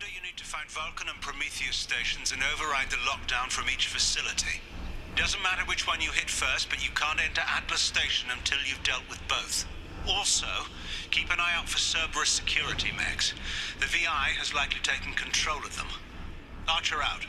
Commander, you need to find Vulcan and Prometheus stations and override the lockdown from each facility. Doesn't matter which one you hit first, but you can't enter Atlas Station until you've dealt with both. Also, keep an eye out for Cerberus security mechs. The VI has likely taken control of them. Archer out.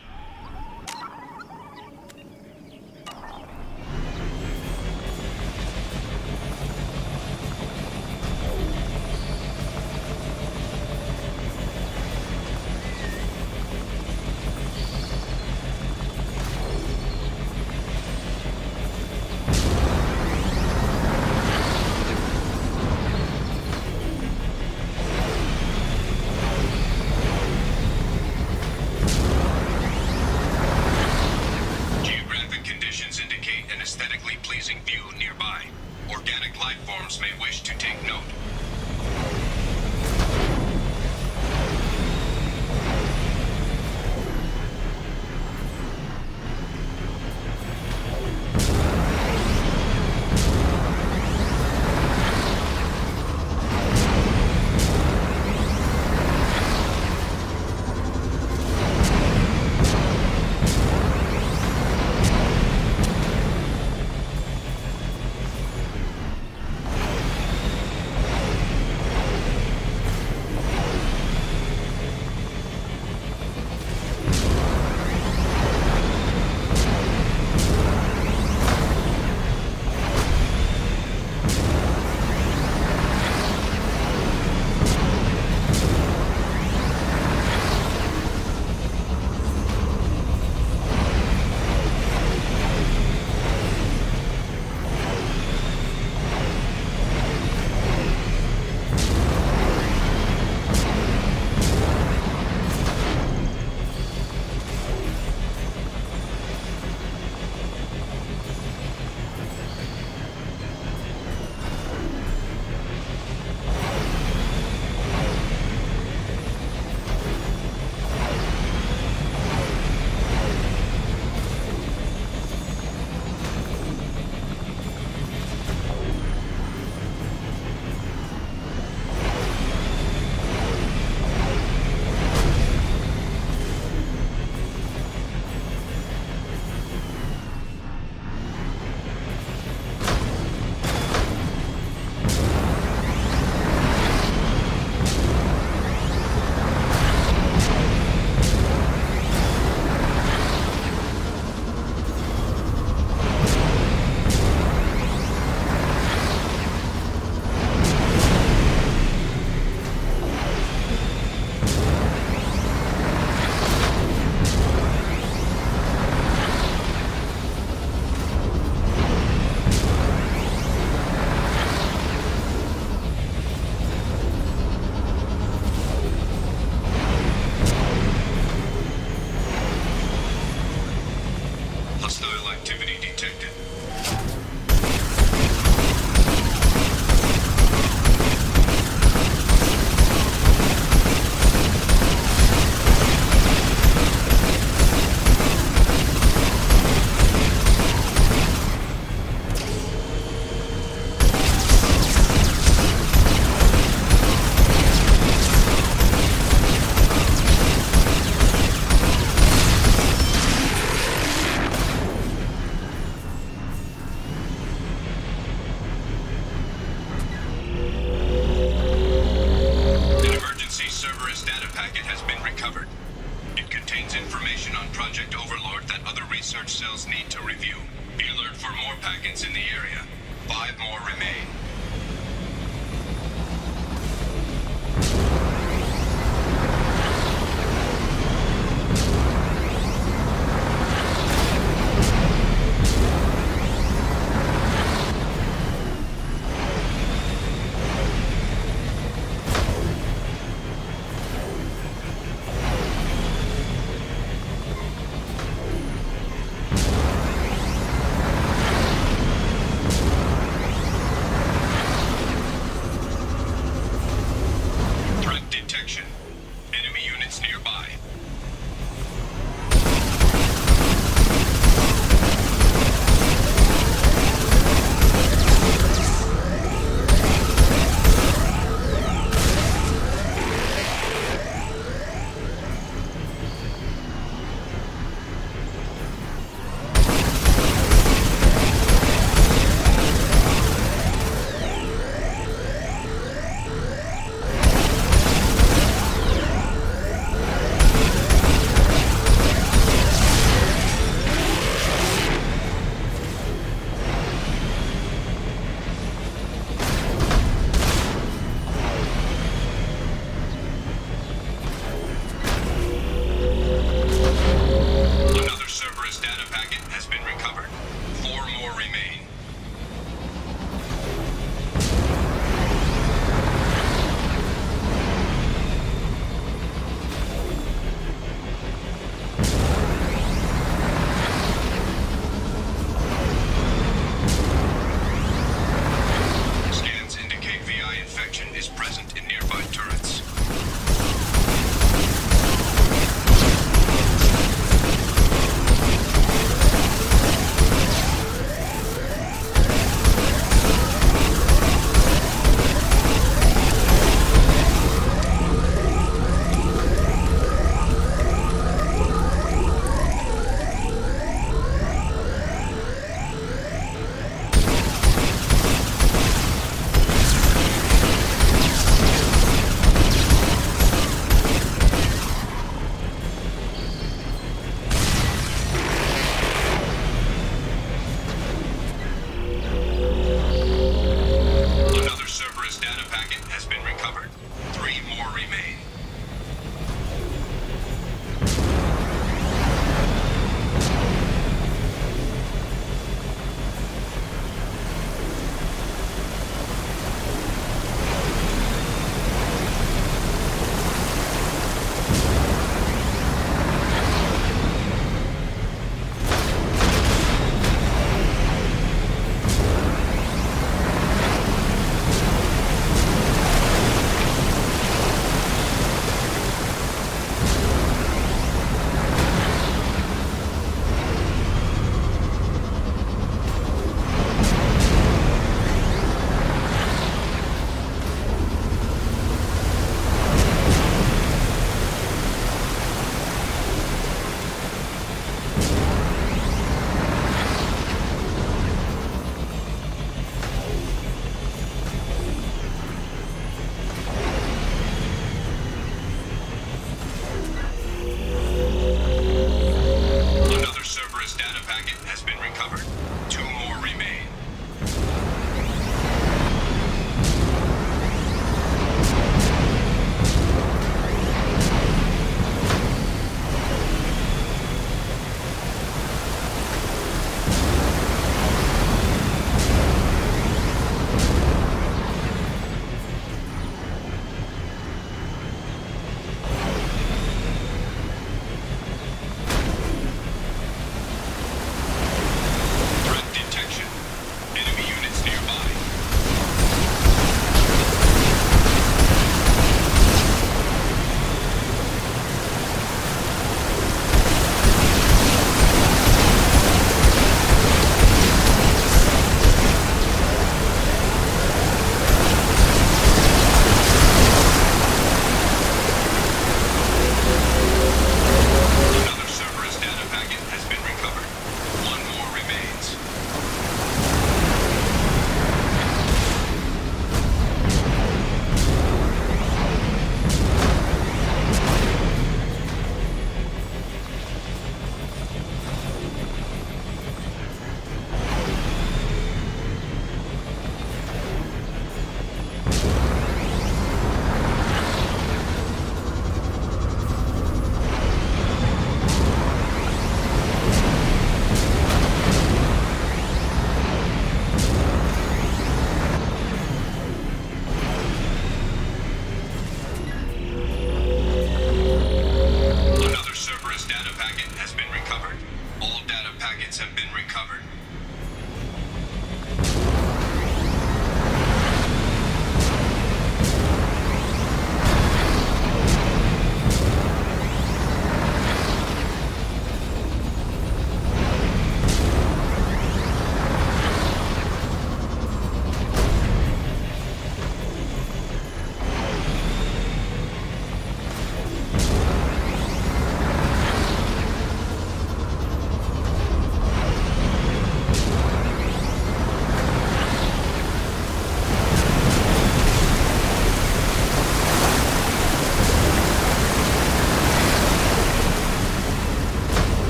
Overlord that other research cells need to review. Be alert for more packets in the area. Five more remain. nearby.